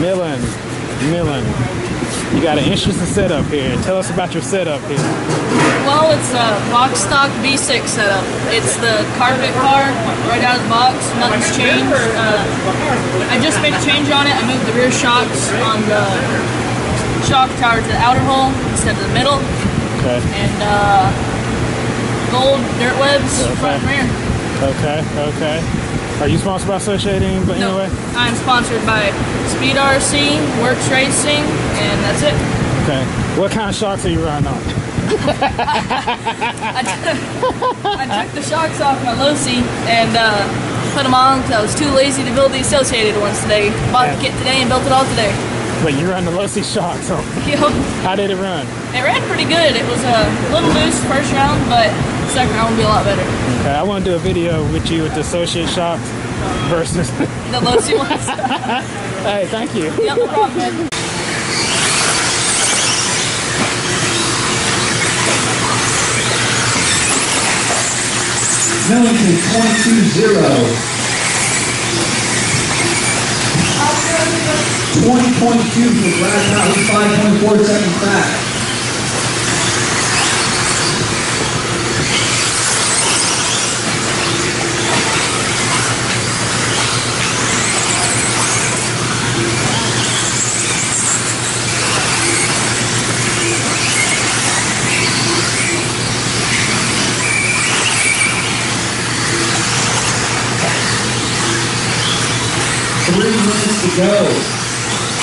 Millen. Millen. You got an interesting setup here. Tell us about your setup here. Well, it's a box stock B6 setup. It's the carpet car right out of the box. Nothing's changed. Uh, I just made a change on it. I moved the rear shocks on the shock tower to the outer hole instead of the middle. Okay. And uh, gold dirt webs front and rear. Okay. Okay. Are you sponsored by Associating? But No, anyway. I'm sponsored by Speed RC, Works Racing, and that's it. Okay. What kind of shocks are you running on? I took the shocks off my Losi and uh, put them on because I was too lazy to build the associated ones today. Bought the kit today and built it all today. But you run the Losi shocks. So Yup. how did it run? It ran pretty good. It was a little loose first round, but second round will be a lot better. Okay. I want to do a video with you with the Associate shocks versus. The Losi ones. hey, thank you. yep, no problem, man. Millington 22-0. 20.2 for Brad Motley, 5.4 seconds back. Three minutes to go.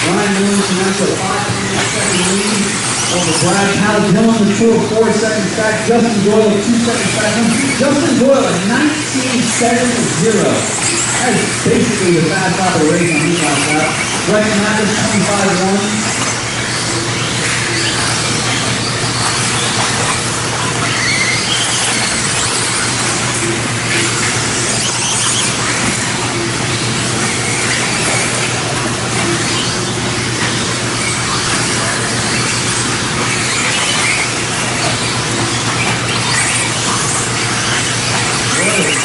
Ryan Williams announced a five-second lead over Brad Powell. Dylan Latour, four seconds back. Justin Doyle, two seconds back. Justin Doyle, 19-7-0. That's basically the race on he got out. Rex Mathis, 25-1.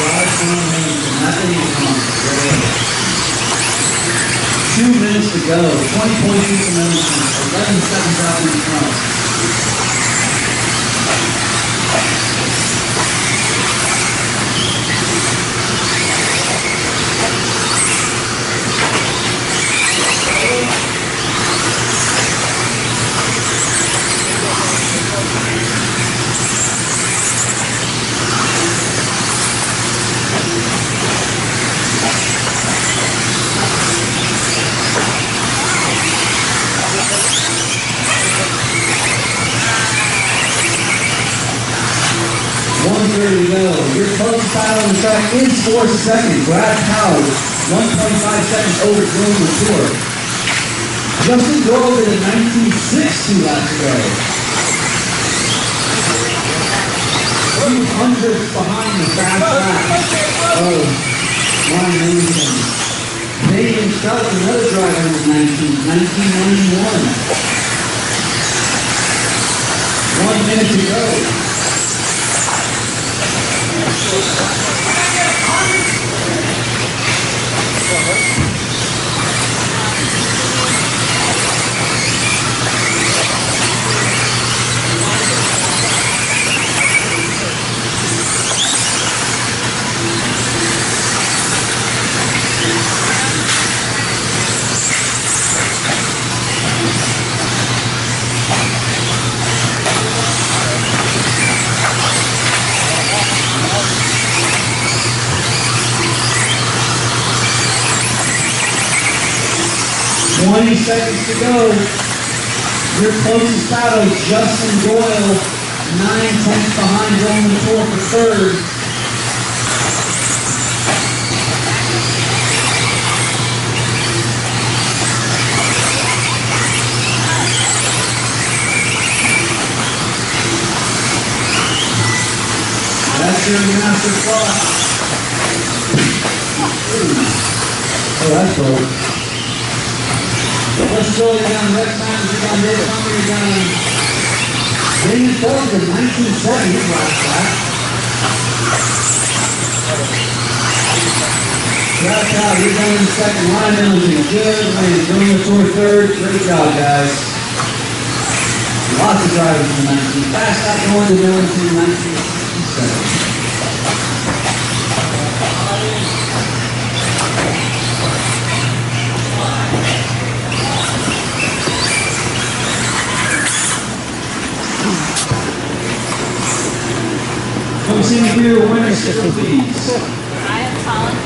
God means nothing is Two minutes to go, 20 points increments, 11 seconds out from the cross. To go. Your closest battle on the track is four seconds. Brad Powell, 1.5 seconds over Dylan Latour. Justin Doyle did a 19.6 laps ago. Two hundredths behind the fast lap of Ryan Millington. Megan Stout, another driver in 19, 1991. One minute to go. Thank you. Twenty seconds to go. Your closest battle, Justin Doyle, nine tenths behind Dylan Latour for third. That's your master clock. Oh, that's cool. Let's go down Rex Mountain, Dave Hummer, we got Damon Felton, 1970, his last lap. Shout out, you're going in second. Ryan Millington, good. Going to tour third. Great job, guys. Lots of drivers in the 19. Fast out going to 1967. Here, winners, please.